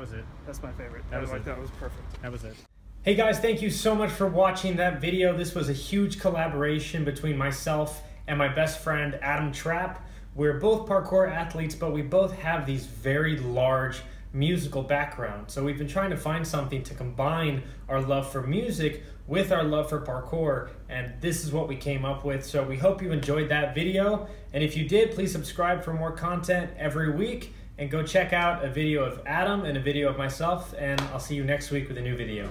That was it. That's my favorite. That was it. That was perfect. That was it. Hey guys, thank you so much for watching that video. This was a huge collaboration between myself and my best friend Adam Trapp. We're both parkour athletes, but we both have these very large musical backgrounds. So we've been trying to find something to combine our love for music with our love for parkour, and this is what we came up with. So we hope you enjoyed that video, and if you did, please subscribe for more content every week, and go check out a video of Adam and a video of myself, and I'll see you next week with a new video.